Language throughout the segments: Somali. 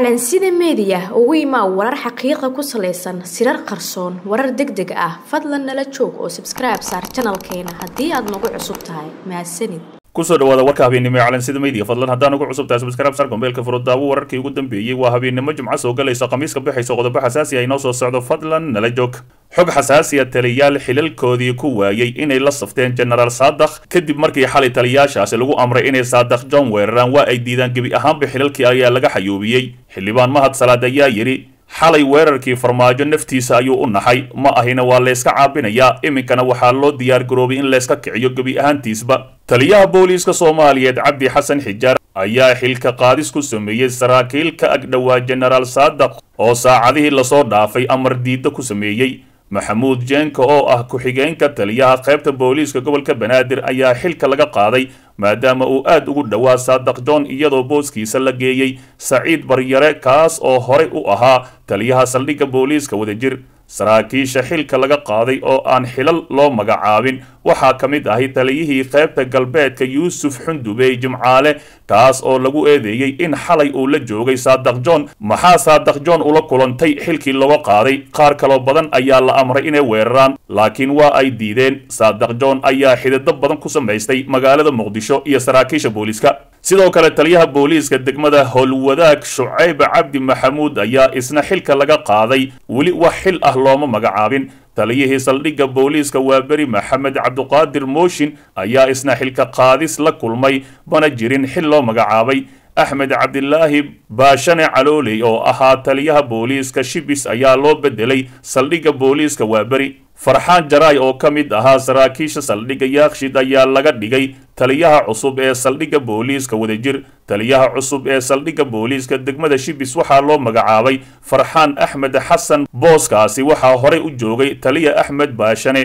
calansida meediya ugu imaa warar xaqiiqa ku salaysan sirar qarsoon warar deg deg ah fadlan nala joog oo sabskribe saar janalkeena haddii aad nagu cusub tahay mahadsanid ku soo dhawaada warka habeennimo ee calansida media. Fadlan haddaan ugu cusub tahay subscribe sar gombeelka furudaawo wararkii ugu dambeeyey waa habeennimo jimco soo galaysa khamiiska bixaysa qodobo xasaasi ah. Inoo soo socdo fadlan nala joog. Xog xasaasiya taliyaal xilalkoodii ku waayey inay la safteen genaraal saadakh. Kadib markii xalay taliyaashaasi lagu amray inay saadakh john weeraraan waa ay diidaan gebi ahaanba xilalkii ayaa laga xayuubiyey. Xildhibaan mahad salaad ayaa yidhi xalay weerarkii farmaajo naftiisa ayuu u naxay ma ahina waa layska caabinayaa iminkana waxaa loo diyaar garoobay in layska kiciyo gebi ahaantiisba. Taliyaha booliiska soomaaliyeed cabdi xasan xijaar ayaa xilka qaadis ku sameeyey saraakiil ka agdhowaa genaraal saadaq oo saacadihii la soo dhaafay amar diidda ku sameeyey maxamuud jeenka oo ah ku-xigeenka taliyaha qaybta booliiska gobolka banaadir ayaa xilka laga qaaday maadaama uu aad ugu dhowaa saadaq john iyadoo booskiisa la geeyey saciid baryare kaas oo horey u ahaa taliyaha saldhigga booliiska wadajir saraakiisha xilka laga qaaday oo aan xilal loo magacaabin. Waxaa ka mid ahay taliyihii qaybta galbeedka yuusuf xundubey jimcaale kaas oo lagu eedeeyey in xalay uu la joogay saadaq john maxaa saadaq john ula kulantay xilkii looga qaaday? Qaar kaloo badan ayaa la amray inay weeraraan laakiin waa ay diideen. Saadaq john ayaa xididdo badan ku samaystay magaalada muqdisho iyo saraakiisha booliiska sidoo kale taliyaha booliiska degmada howlwadaag shucayb cabdi maxamuud ayaa isna xilka laga qaaday. Weli wax xil ah looma magacaabin. Taliyihii saldhigga booliiska waa beri maxamed cabduqaadir mooshin ayaa isna xilka qaadis la kulmay mana jirin xil loo magacaabay axmed cabdilaahi baashane calooley oo ahaa taliyaha booliiska shibis ayaa loo bedelay saldhigga booliiska waa beri farxaan jaraay oo ka mid ahaa saraakiisha saldhigga yaakshid ayaa laga dhigay taliyaha cusub ee saldhigga booliiska wadajir. Taliyaha cusub ee saldhigga booliiska degmada shibis waxaa loo magacaabay farxaan axmed xasan booskaasi waxaa horey u joogay taliya axmed baashane.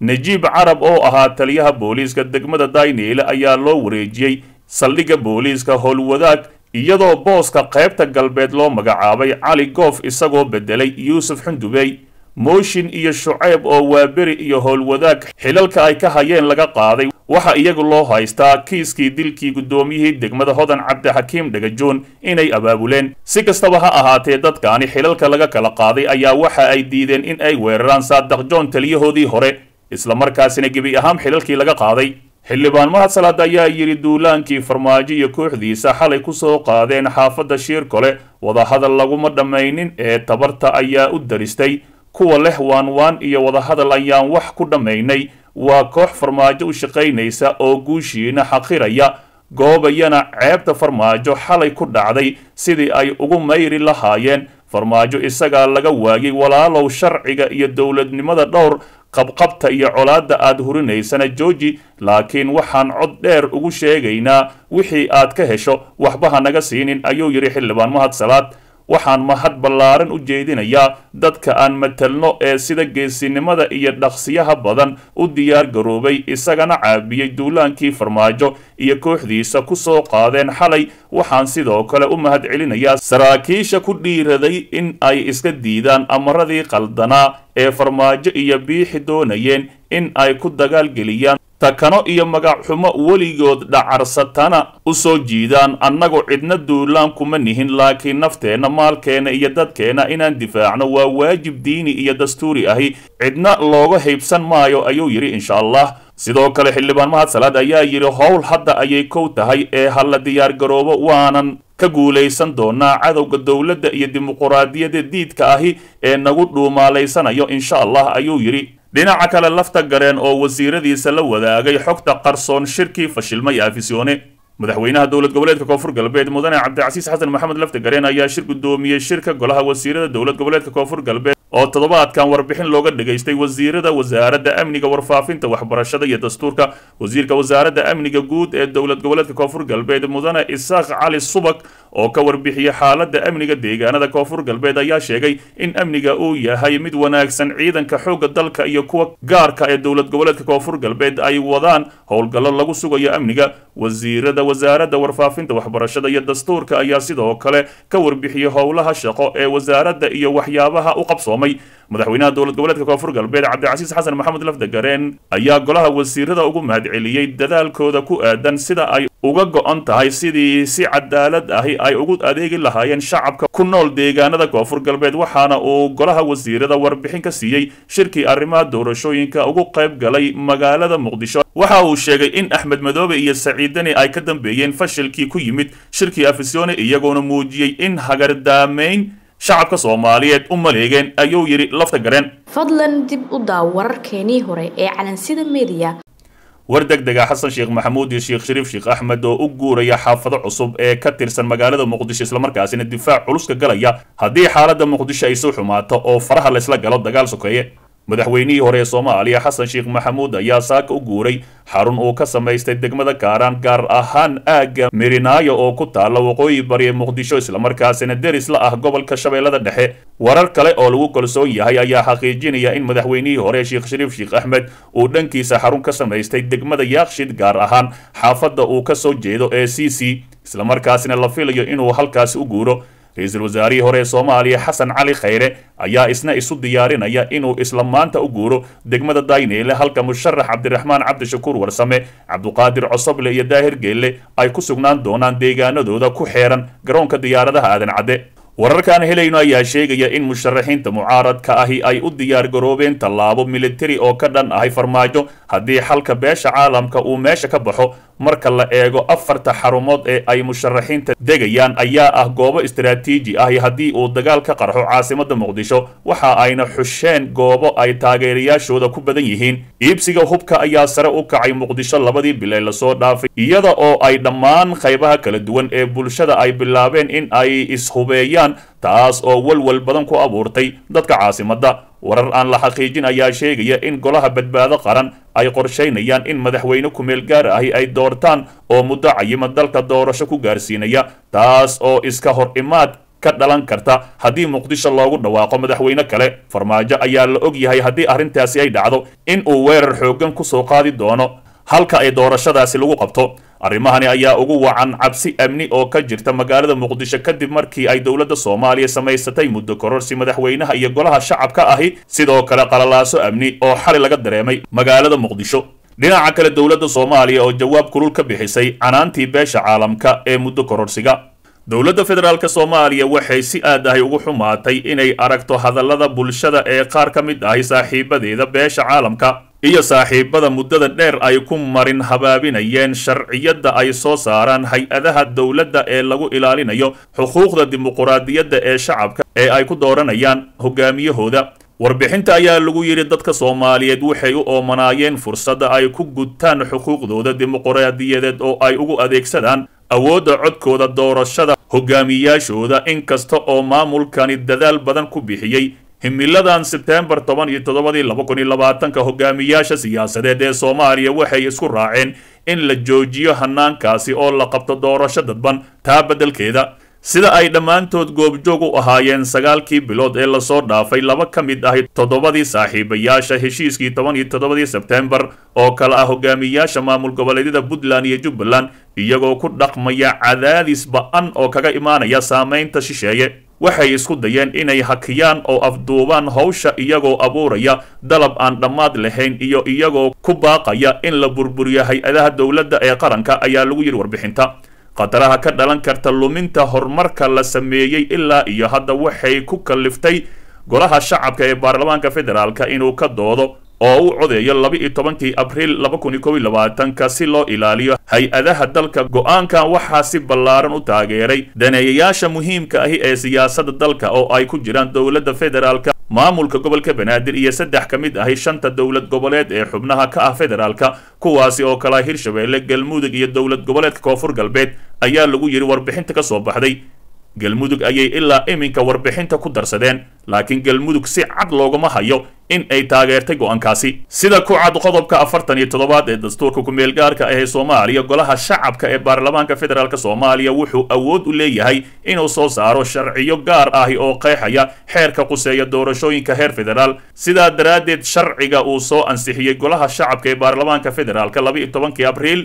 Najiib carab oo ahaa taliyaha booliiska degmada dayneyle ayaa loo wareejiyey saldhigga booliiska howlwadaag iyadoo booska qaybta galbeed loo magacaabay cali goof isagoo bedelay yuusuf xundubey mooshin iyo shucayb oo waaberi iyo howlwadaag xilalka ay ka hayeen laga qaaday. Waxa iyagu loo haystaa kiiskii dilkii guddoomiyihii degmada hodan cabdixakiim dhagajoon inay abaabuleen. Si kastaba ha ahaatee dadkaani xilalka laga kala qaaday ayaa waxa ay diideen in ay weeraraan saadaq john taliyahoodii hore islamarkaasina gebi ahaan xilalkii laga qaaday xildhibaan mahad salaad ayaa yidhi duulaankii farmaajo iyo kooxdiisa xalay ku soo qaadeen xaafadda shiirkole wadahadal laguma dhammaynin ee tabarta ayaa u daristay. Kuwa leh waan waan iyo wadahadal ayaan wax ku dhammaynay waa koox farmaajo u shaqaynaysa oo guushiina xaqiraya. Goobayana ceebta farmaajo xalay ku dhacday sidii ay ugu mayri lahaayeen. Farmaajo isagaa laga waayey walaalow sharciga iyo dowladnimada dhowr qabqabta iyo colaadda aad hurinaysana jooji laakiin waxaan cod dheer ugu sheegaynaa wixii aad ka hesho waxba ha naga siinin ayuu yidhi xildhibaan mahad salaad waxaan mahad ballaaran u jeedinayaa dadka aan matelno ee sida geesinimada iyo dhaqsiyaha badan u diyaar garoobay isagana caabiyey duulaankii farmaajo iyo kooxdiisa ku soo qaadeen xalay. Waxaan sidoo kale u mahad celinayaa saraakiisha ku dhiiraday in ay iska diidaan amaradii qaldanaa ee farmaajo iyo biixi doonayeen in ay ku dagaalgeliyaan takano iyo magacxumo weligood dhacarsatana u soo jiidaan annagu cidna duulaan kuma nihin laakiin nafteenna maalkeenna iyo dadkeenna inaan difaacno waa waajib diini iyo dastuuri ahi. Cidna looga haybsan maayo ayuu yidhi insha allah sidoo kale xildhibaan mahad salaad ayaa yidhi howl hadda ayay kow tahay ee ha la diyaargaroobo waanan ka guulaysan doonaa cadowga dowladda iyo dimuquraadiyadda diidka ahi ee nagu dhuumaalaysanayo insha allah ayuu yidhi dhinaca kale lafta gareen oo wasiiradiisa la wadaagay xogta qarsoon shirkii fashilmay afisyoone madaxweynaha dowlad goboleedka koonfur galbeed mudane cabdicasiis xasan maxamed lafta gareen ayaa shir guddoomiyey shirka golaha wasiirada dowlad goboleedka koonfur galbeed oo toddobaadkan warbixin looga dhagaystay wasiirada wasaaradda amniga warfaafinta waxbarashada iyo dastuurka. Wasiirka wasaaradda amniga guud ee dowlad goboleedka koonfur galbeed mudane isaaq cali subag oo ka warbixiyey xaaladda amniga deegaanada koonfur galbeed ayaa sheegay in amniga uu yahay mid wanaagsan ciidanka xoogga dalka iyo kuwa gaarka ee dowlad goboleedka koonfur galbeed ay wadaan howlgallo lagu sugayo amniga. Wasiirada wasaaradda warfaafinta waxbarashada iyo dastuurka ayaa sidoo kale ka warbixiyey howlaha shaqo ee wasaaradda iyo waxyaabaha u qabsoomay madaxweynaha dowlad goboleedka koonfur galbeed cabdicasiis xasan maxamed lafdagareen ayaa golaha wasiirada ugu mahadceliyey dadaalkooda ku aadan sida ay uga go-an tahay sidii si cadaalad ahi ay ugu adeegi lahaayeen shacabka ku nool deegaanada koonfur galbeed waxaana uu golaha wasiirada warbixin ka siiyey shirkii arrimaha doorashooyinka ugu qayb galay magaalada muqdisho. Waxa uu sheegay in axmed madoobe iyo saciidani ay ka dambeeyeen fashilkii ku yimid shirkii afisone iyagoona muujiyey in hagardaamayn shacabka soomaaliyeed u maleegeen ayuu yidhi lafta gareen. Fadlan dib u daaw wararkeenii hore ee calansida mediya war deg dega xasan sheekh maxamuud iyo sheekh shariif sheekh axmed oo u guuraya xaafado cusub ee ka tirsan magaalada muqdisho islamarkaasina difaac culuska galaya haddii xaaladda muqdisho ay soo xumaato oo faraha laysla galo dagaal sokeeye madaxweynihii hore ee soomaaliya xasan sheekh maxamuud ayaa saaka u guuray xarun uu ka samaystay degmada kaaraan gaar ahaan aagga mirinaayo oo ku taalla waqooyi bari ee muqdisho islamarkaasina deris la ah gobolka shabeellada dhexe. Warar kale oo lagu kalsoon yahay ayaa xaqiijinaya in madaxweynihii hore sheekh shariif sheekh axmed uu dhankiisa xarun ka samaystay degmada yaakshid gaar ahaan xaafadda uu ka soo jeedo ee c c. Islamarkaasina la filayo inuu halkaasi u guuro ra'iisul wasaarihii hore ee soomaaliya xasan cali khayre ayaa isna isu diyaarinaya inuu isla maanta u guuro degmada dayneyle halka musharax cabdiraxmaan cabdishakuur warsame cabduqaadir cosoble iyo daahir geelle ay ku sugnaan doonaan deegaanadooda ku xeeran garoonka diyaaradaha aadan cadde wararkaan helayno ayaa sheegaya in musharaxiinta mucaaradka ahi ay u diyaar garoobeen tallaabo militari oo ka dhan ahay farmaajo. Haddii xalka beesha caalamka uu meesha ka baxo marka la eego afarta xarumood ee ay musharaxiinta degayaan ayaa ah goobo istaraatiiji ahi haddii uu dagaal ka qarxo caasimada muqdisho. Waxa ayna xusheen goobo ay taageerayaashooda ku badan yihiin. Iibsiga hubka ayaa sare u kacay muqdisho labadii bil ee la soo dhaafay iyada oo ay dhammaan qaybaha kala duwan ee bulshada ay bilaabeen in ay ishubeeyaan taas oo walwal badan ku abuurtay dadka caasimadda warar aan la xaqiijin ayaa sheegaya in golaha badbaado qaran ay qorshaynayaan in madaxweyne kumeel gaar ahi ay doortaan oo muddo cayima dalka doorasho ku gaarsiinaya taas oo iska hor imaad ka dhalan karta haddii muqdisho loogu dhawaaqo madaxweyne kale. Farmaajo ayaa la og yahay haddii arrintaasi ay dhacdo in uu weerar xooggan ku soo qaadi doono halka ay doorashadaasi lagu qabto. Arrimahani ayaa ugu wacan cabsi amni oo ka jirta magaalada muqdisho kadib markii ay dowladda soomaaliya samaysatay muddo kororsi madaxweynaha iyo golaha shacabka ahi sidoo kale qalalaaso amni oo xali laga dareemay magaalada muqdisho. Dhinaca kale dowladda soomaaliya oo jawaab kulul ka bixisay canaantii beesha caalamka ee muddo kororsiga. Dowladda federaalk soomaaliya waxay si aad ahay ugu xumaatay inay aragto hadallada bulshada ee qaar ka mid ahi saaxiibadeeda beesha caalamka iyo saaxiibada muddada dheer ay ku marin habaabinayeen sharciyadda ay soo saaraan hay'adaha dowladda ee lagu ilaalinayo xuquuqda dimuquraadiyadda ee shacabka ee ay ku dooranayaan hogaamiyahooda. Warbixinta ayaa lagu yidhi dadka soomaaliyeed waxay u oomanaayeen fursadda ay ku gutaan xuquuqdooda dimuquraadiyadeed oo ay ugu adeegsadaan awoodda codkooda doorashada hogaamiyaashooda inkasta oo maamulkani dadaal badan ku bixiyey himiladan sebtembar toban iyo toddobadii laba kun iyo labaatanka hogaamiyaasha siyaasadeed ee soomaaliya waxay isku raaceen in la joojiyo hanaankaasi oo la qabto doorasho dadban taa beddelkeeda. Sida ay dhammaantood goobjoog u ahaayeen sagaalkii bilood ee la soo dhaafay laba ka mid ahi toddobadii saaxiibayaasha heshiiskii toban iyo toddobadii sebtembar oo kale ah hogaamiyaasha maamul goboleedyada puntland iyo jubbaland iyagoo ku dhaqmaya cadaadis ba'an oo kaga imaanaya saamaynta shisheeye waxay isku dayeen inay hakiyaan oo afduubaan howsha iyagoo abuuraya dalab aan dhammaad lahayn iyo iyagoo ku baaqaya in la burburiyo hay'adaha dowladda ee qaranka ayaa lagu yidhi warbixinta. Khataraha ka dhalan karta luminta horumarka la sameeyey ilaa iyo hadda waxay ku kalliftay golaha shacabka ee baarlamaanka federaalka inuu ka doodo oo u codeeyo laba-iyo tobankii abriil laba kun iyo kob iyo labaatanka si loo ilaaliyo hay'adaha dalka. Go'aankan waxaa si ballaaran u taageeray daneeyayaasha muhiimka ahi ee siyaasadda dalka oo ay ku jiraan dowladda federaalka. Maamulka gobolka banaadir iyo saddex ka mid ahi shanta dowlad goboleed ee xubnaha ka ah federaalka kuwaasi oo kala hirshabeelle galmudug iyo dowlad goboleedka koonfur galbeed ayaa lagu yidhi warbixinta ka soo baxday. Galmudug ayay ilaa iminka warbixinta ku darsadeen laakiin galmudug si cad looguma hayo in ay taageertay go'aankaasi. Sida ku cad qodobka afartan iyo toddobaad ee dastuurka ku-meel gaarka ah ee soomaaliya golaha shacabka ee baarlamaanka federaalk soomaaliya wuxuu awood u leeyahay inuu soo saaro sharciyo gaar ahi oo qeexaya xeerka quseeya doorashooyinka heer federaal sidaa daraaddeed sharciga uu soo ansixiyey golaha shacabka ee baarlamaanka federaalk laba iyo tobankii abriil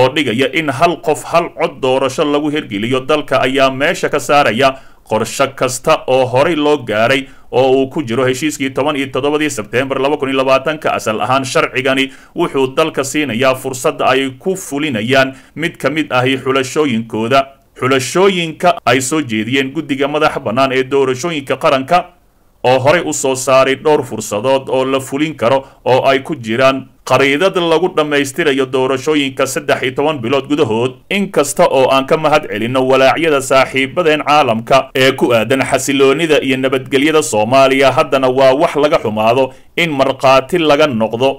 oo dhigaya in hal qof hal cod doorasho lagu hirgeliyo dalka ayaa meesha ka saaraya qorsho kasta oo horay loo gaaray oo uu ku jiro heshiiskii toban iyo toddobadii sebteembar laba kun iyo labaatanka asal ahaan sharcigani wuxuu dalka siinayaa fursad ay ku fulinayaan mid ka mid ahi xulashooyinkooda. Xulashooyinka ay soo jeediyeen guddiga madaxa bannaan ee doorashooyinka qaranka oo horey u soo saaray dhowr fursadood oo la fulin karo oo ay ku jiraan qariidad lagu dhammaystirayo doorashooyinka saddex iyo toban bilood gudahood inkasta oo aan ka mahad celinno walaacyada saaxiibadeen caalamka ee ku aadan xasiloonida iyo nabadgelyada soomaaliya haddana waa wax laga xumaado in markhaati laga noqdo.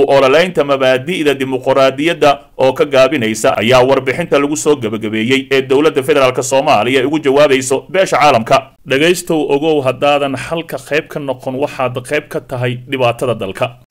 U ololeynta mabaadi'da dimuqraadiyadda oo ka gaabinaysa ayaa warbixinta lagu soo gebagabeeyey ee dowladda federaalk soomaaliya ugu jawaabayso beesha caalamka. Dhegaystow ogow haddaadan xalka qayb ka noqon waxaad qayb ka tahay dhibaatada dalka